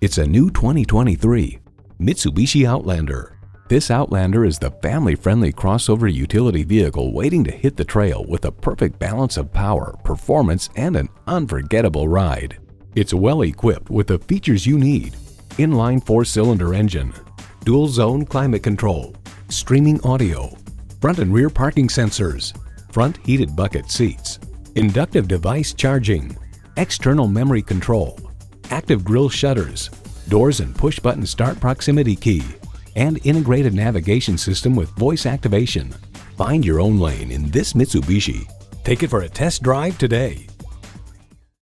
It's a new 2023 Mitsubishi Outlander. This Outlander is the family-friendly crossover utility vehicle waiting to hit the trail with a perfect balance of power, performance, and an unforgettable ride. It's well equipped with the features you need. Inline four-cylinder engine, dual zone climate control, streaming audio, front and rear parking sensors, front heated bucket seats, inductive device charging, external memory control, active grille shutters, doors and push button start proximity key, and integrated navigation system with voice activation. Find your own lane in this Mitsubishi. Take it for a test drive today.